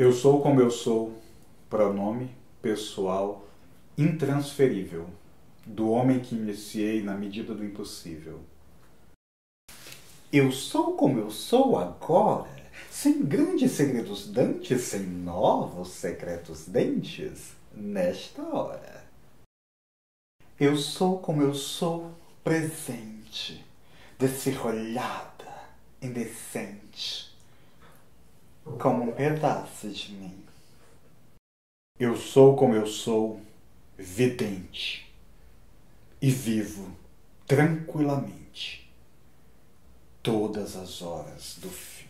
Eu sou como eu sou, pronome pessoal intransferível, do homem que iniciei na medida do impossível. Eu sou como eu sou agora, sem grandes segredos dantes, sem novos secretos dentes, nesta hora. Eu sou como eu sou presente, desferrolhada, indecente, como um pedaço de mim. Eu sou como eu sou, vidente, e vivo tranquilamente todas as horas do fim.